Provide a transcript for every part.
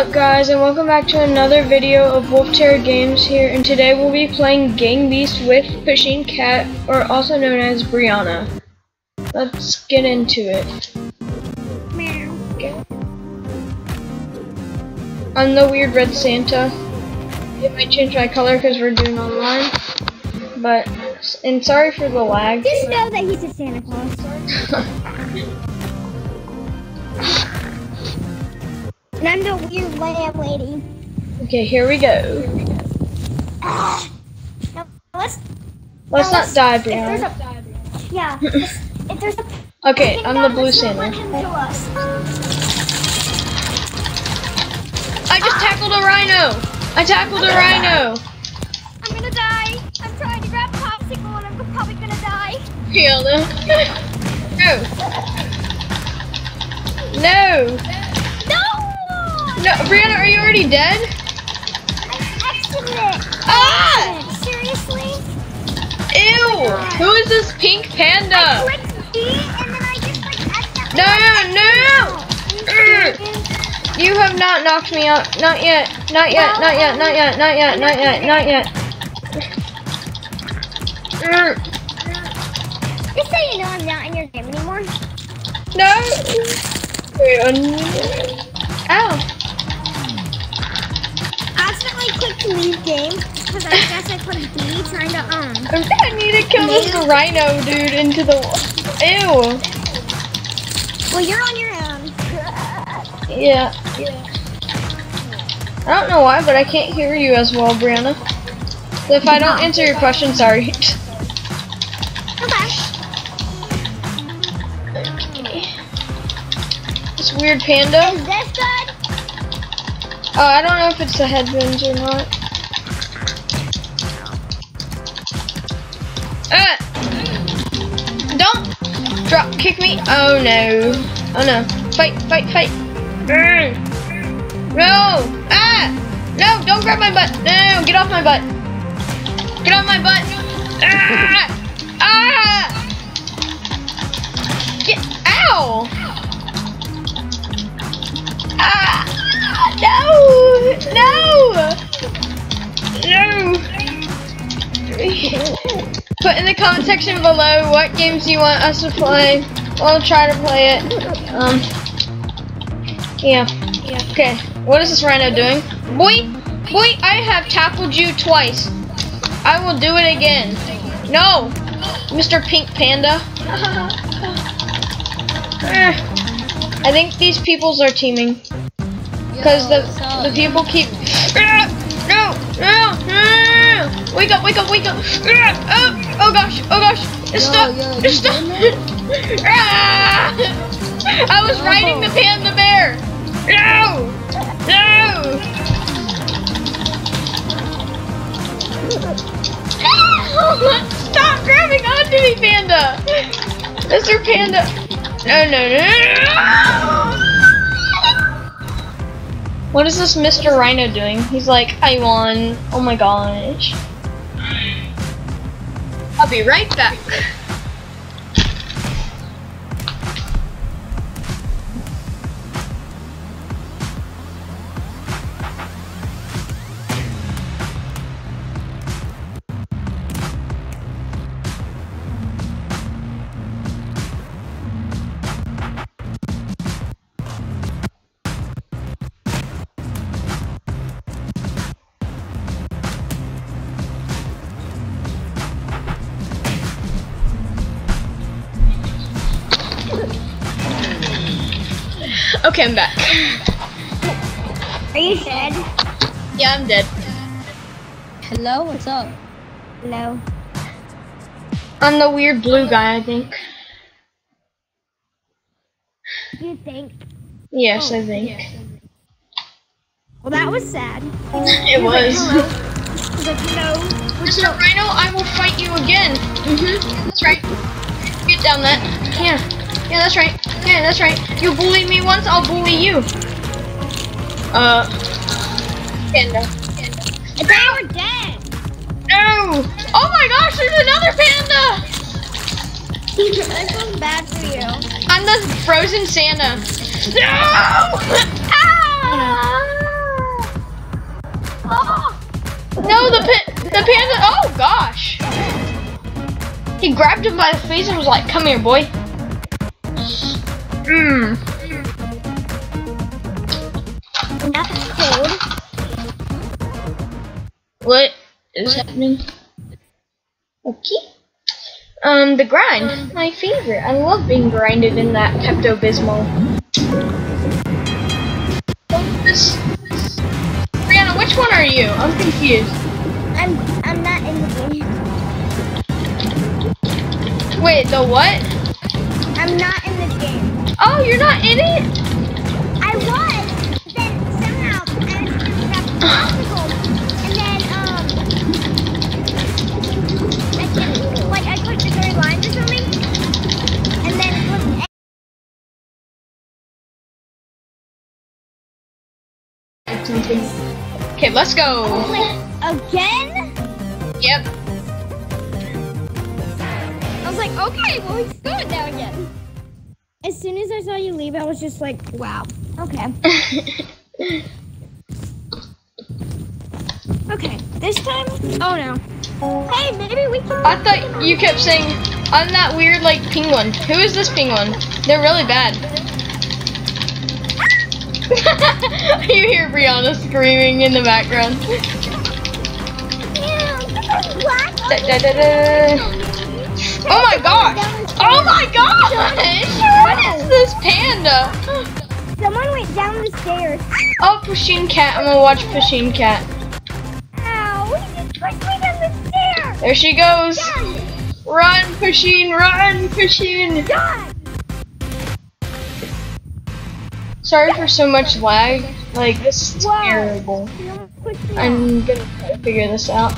up guys and welcome back to another video of Wolfterror Gamez here and today we'll be playing Gang Beast with Pusheen Cat or also known as Brianna. Let's get into it. Okay. I'm the weird red Santa. It might change my color because we're doing online. But and sorry for the lag. Just know that he's a Santa Claus. and I'm the weird lamb lady. Okay, here we go. No, let's. Let's no, not die, If there's Brianna. a, yeah. if there's a. Okay, I'm the blue this Santa. let him kill us. I just tackled a rhino! I tackled a rhino! I'm gonna die. I'm trying to grab popsicle and I'm probably gonna die. Brianna. No. No. No! No, Brianna, are you already dead? I exited. Ah! Seriously? Ew! Who is this pink I panda? clicked B and then I just like accidentally. No, no! You have not knocked me out. Not yet. Not yet. Not yet. Not yet. Not yet. Not yet. Not yet. Mm, Just so you know, I'm not in your game anymore. No! Wait, Ow. Leave game because I guess I put a B trying to um. I need to kill this rhino dude into the Ew. Well, you're on your own. Yeah. I don't know why, but I can't hear you as well, Brianna. So if I don't answer your question, sorry. Okay. This weird panda. Oh, I don't know if it's the headphones or not. Ah! Don't drop kick me. Oh no. Oh no. Fight, fight, fight. No! Ah! No, don't grab my butt. No, no, no, get off my butt. Get off my butt. Ah! Ah! Get ow! Ah! No! Put in the comment section below what games you want us to play. We'll try to play it. Um. Yeah. Yeah. Okay. What is this rhino doing? Boy, boy, I have tackled you twice. I will do it again. No, Mr. Pink Panda. Eh. I think these peoples are teaming. Because the the people keep. Ah, No, no, no! Wake up! Wake up! Wake up! Ah, Oh, oh gosh! Oh gosh! It's stuck! It's stuck! Ah! I was riding the panda bear. No! No! Stop grabbing onto me, panda! Mr. Panda! No, no, no! What is this Mr. Rhino doing? He's like, I won. Oh my gosh. I'll be right back. I'm back. Are you dead? Yeah, I'm dead. Hello, what's up? Hello. I'm the weird blue guy, I think. You think? Yes, I think. Well, that was sad. It was. He's like, no. Mr. Rhino, I will fight you again. Mm-hmm. That's right. Get down that. Yeah. Yeah, that's right. Yeah, that's right. You bully me once, I'll bully you. Uh. Panda. Panda. The panda are dead! No! Oh my gosh, there's another panda! this one's bad for you. I'm the frozen Santa. No! ah! oh! No, the pa the panda. Oh gosh! He grabbed him by the face and was like, "Come here, boy." Mmm. That's cold. What is happening? Okay. Um, the grind. My favorite. I love being grinded in that Pepto Bismol. This, this. Brianna, which one are you? I'm confused. I'm I'm not in the game. Wait, the what? I'm not in the game. Oh, you're not in it? I was. Then somehow I got the obstacle, and then um, I didn't like I clicked the three lines or something, and then it was Okay, let's go. again. Yep. I was like, okay, well he's going now again. As soon as I saw you leave, I was just like, wow. Okay. Okay, this time. Oh no. Hey, maybe we can. I thought you kept saying, I'm that weird, like, penguin. Who is this penguin? They're really bad. you hear Brianna screaming in the background. Da, da, da, da. Oh my gosh! Oh my gosh! What is this panda? Someone went down the stairs. Oh, Pusheen Cat. I'm gonna watch Pusheen Cat. Ow! We me down the stairs. There she goes. Run, Pusheen, run, Pusheen. Sorry for so much lag. Like, this is terrible. You almost pushed me down. I'm gonna try to figure this out.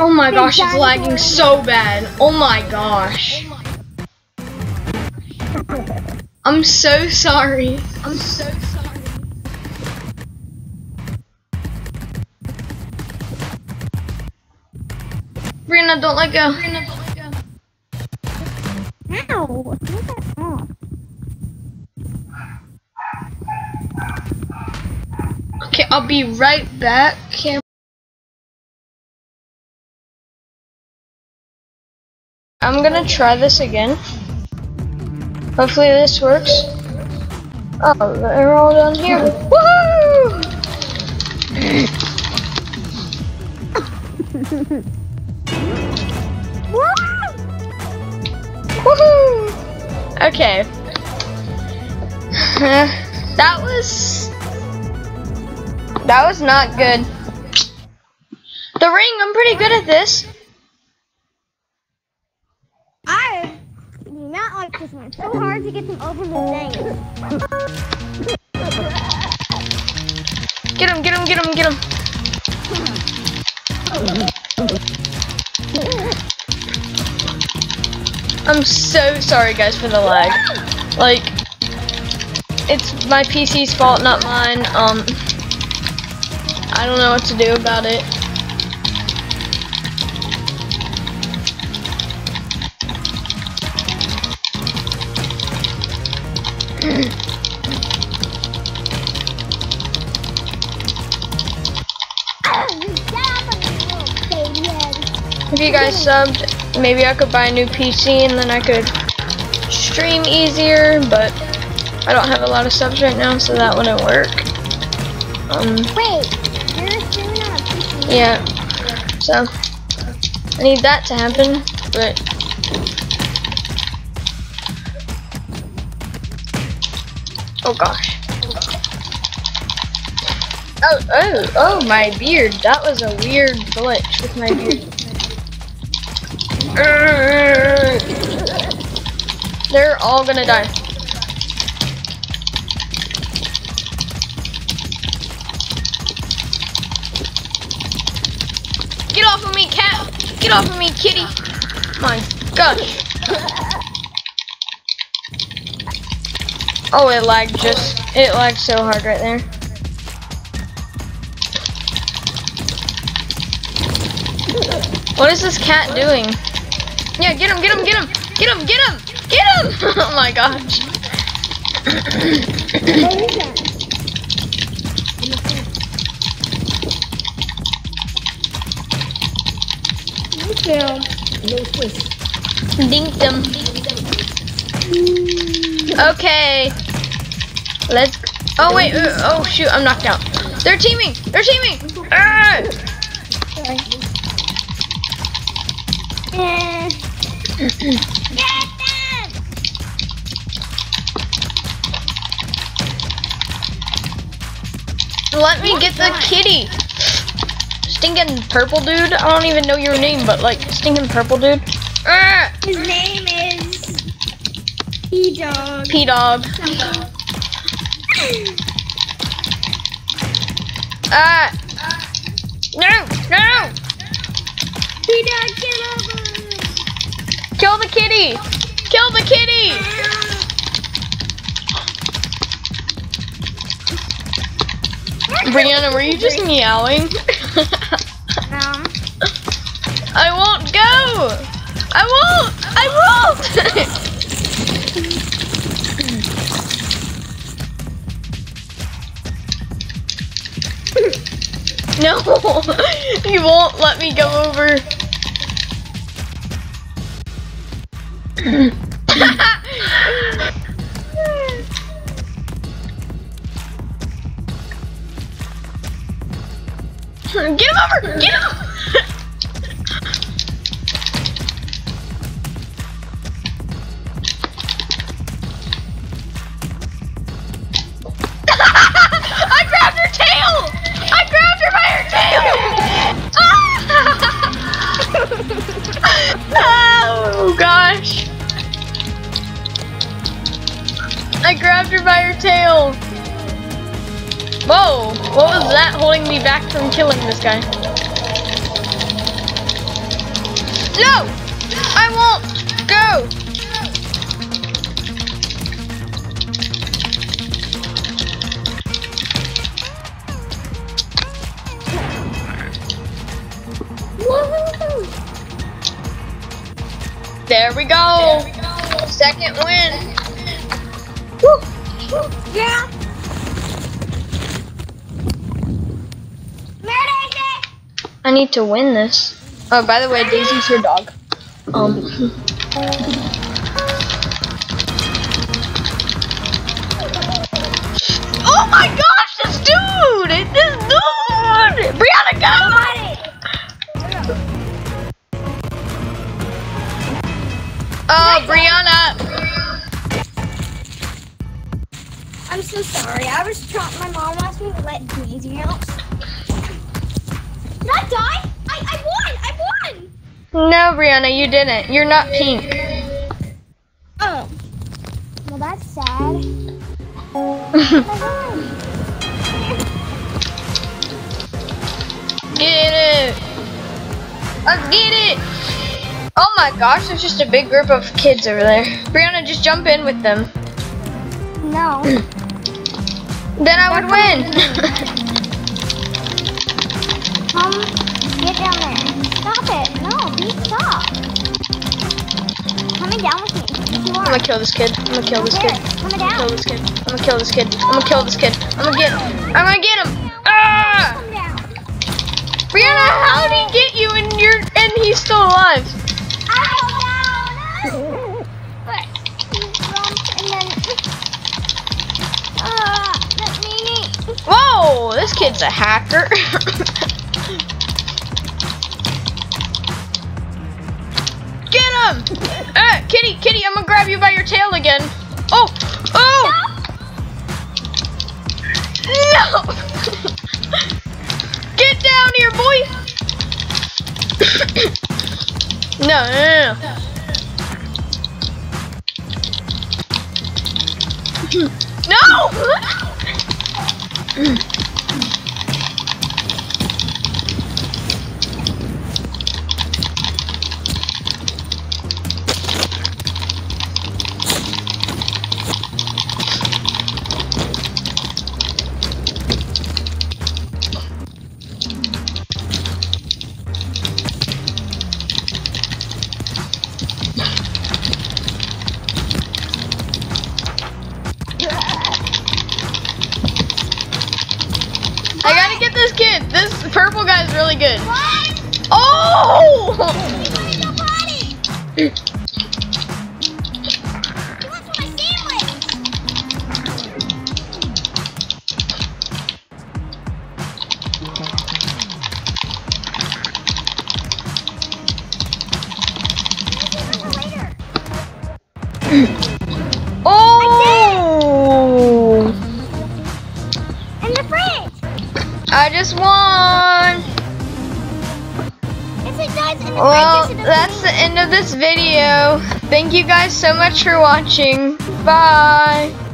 Oh my Big gosh, it's dinosaur. lagging so bad. Oh my gosh. Oh I'm so sorry. I'm so sorry. Brianna, don't let go. Brianna, don't let go. Ow! Turn that off. Okay, I'll be right back. Cam- I'm gonna try this again. Hopefully this works. Oh, they're all done here. Woohoo! Woohoo! Okay. that was that was not good. The ring, I'm pretty good at this. I do not like this one. So hard to get them over the thing. Get him, get him, get him, get him. I'm so sorry guys for the lag. Like it's my PC's fault, not mine. Um I don't know what to do about it. If you guys subbed, maybe I could buy a new PC and then I could stream easier, but I don't have a lot of subs right now, so that wouldn't work. Um, Wait, you're streaming on a PC? yeah. So, I need that to happen, but... Oh gosh. Oh, oh, oh, my beard. That was a weird glitch with my beard. They're all gonna die. Get off of me, cat! Get off of me, kitty! My gosh. Oh, it lagged just, it lagged so hard right there. What is this cat doing? Yeah, get him, get him, get him! Get him! Get him! Get him! oh my gosh. What is Okay. Let's. Oh wait. uh, oh shoot! I'm knocked out. They're teaming. They're teaming. Ah! Let me get the kitty. Stinking purple dude. I don't even know your name, but like stinking purple dude. Ah! His name is E Dog. P dog. Ah! No! No! E Dog, get over! Kill the kitty! Kill the kitty! Brianna, were you just meowing? Um, I won't go! I won't! I won't! no! he won't let me go over. Get him over! Get him! Oh gosh! I grabbed her by her tail. Whoa! What was that holding me back from killing this guy? No! I won't go! There we go! Second win! Yeah! Where is it? I need to win this. Oh, by the way, Daisy's her dog. Um. I'm so sorry. I was trying. My mom asked me to let Daisy out. Did I die? I, I won! I won! No, Brianna, you didn't. You're not pink. Oh. Well, that's sad. Get it! Let's get it! Oh my gosh, there's just a big group of kids over there. Brianna, just jump in with them. no. Then I would win. Come, get down there. Stop it. No, please stop. Coming down with me. I'm gonna kill this kid. I'm gonna kill this kid. Coming Kill this kid. I'm gonna kill this kid. I'm gonna kill this kid. I'm gonna get him. I'm gonna get him. Ah! Brianna, how did he get you and you're and he's still alive? This kid's a hacker. Get him! Uh, kitty, kitty, I'm gonna grab you by your tail again. Oh, oh! No! Get down here, boy! no, no, no, no! No! Really good. What? Oh! He wanted to potty. He wants my sandwich. Later. Oh! In the fridge. I just won. Well, fridge. Yes, it does. that's the end of this video. Thank you guys so much for watching. Bye.